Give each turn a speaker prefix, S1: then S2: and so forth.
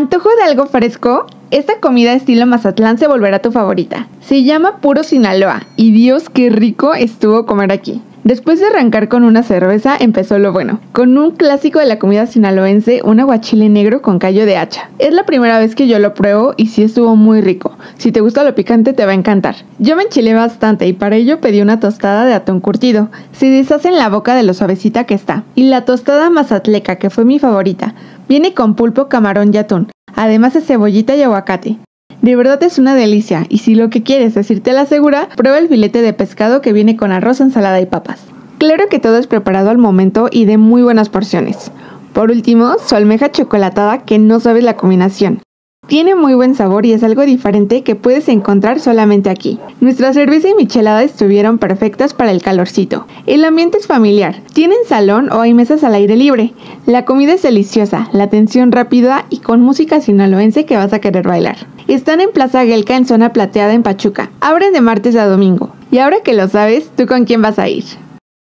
S1: ¿Antojo de algo fresco? Esta comida estilo Mazatlán se volverá tu favorita. Se llama Puro Sinaloa y Dios qué rico estuvo comer aquí. Después de arrancar con una cerveza, empezó lo bueno, con un clásico de la comida sinaloense, un aguachile negro con callo de hacha. Es la primera vez que yo lo pruebo y sí estuvo muy rico. Si te gusta lo picante te va a encantar. Yo me enchilé bastante y para ello pedí una tostada de atún curtido. Se deshace en la boca de lo suavecita que está. Y la tostada mazatleca, que fue mi favorita. Viene con pulpo, camarón y atún además de cebollita y aguacate. De verdad es una delicia y si lo que quieres decirte la segura, prueba el filete de pescado que viene con arroz, ensalada y papas. Claro que todo es preparado al momento y de muy buenas porciones. Por último, su almeja chocolatada que no sabes la combinación. Tiene muy buen sabor y es algo diferente que puedes encontrar solamente aquí. Nuestra cerveza y michelada estuvieron perfectas para el calorcito. El ambiente es familiar. Tienen salón o hay mesas al aire libre. La comida es deliciosa, la atención rápida y con música sinaloense que vas a querer bailar. Están en Plaza Gelca en zona plateada en Pachuca. Abren de martes a domingo. Y ahora que lo sabes, ¿tú con quién vas a ir?